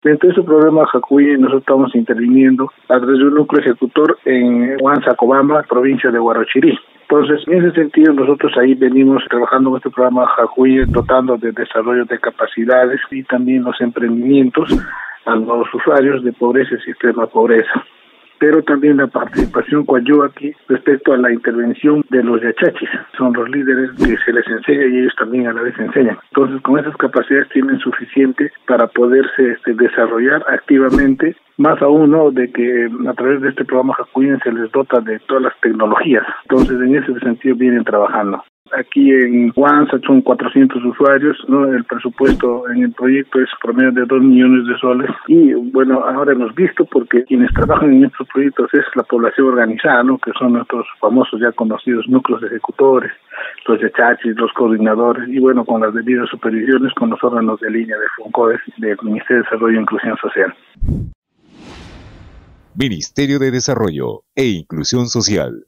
Dentro de ese programa Jacuy nosotros estamos interviniendo a través de un núcleo ejecutor en Huansacobamba, provincia de Huarochirí. Entonces, en ese sentido, nosotros ahí venimos trabajando con este programa Jacuy, dotando de desarrollo de capacidades y también los emprendimientos a los usuarios de pobreza y extrema pobreza pero también la participación aquí respecto a la intervención de los yachachis. Son los líderes que se les enseña y ellos también a la vez enseñan. Entonces, con esas capacidades tienen suficiente para poderse este, desarrollar activamente, más aún ¿no? de que a través de este programa Jacuyen se les dota de todas las tecnologías. Entonces, en ese sentido vienen trabajando. Aquí en Juanza son 400 usuarios, ¿no? El presupuesto en el proyecto es promedio de 2 millones de soles. Y bueno, ahora hemos visto porque quienes trabajan en estos proyectos es la población organizada, ¿no? Que son nuestros famosos ya conocidos núcleos ejecutores, los yachachis, los coordinadores y bueno, con las debidas supervisiones con los órganos de línea de FUNCODES del Ministerio de Desarrollo e Inclusión Social. Ministerio de Desarrollo e Inclusión Social.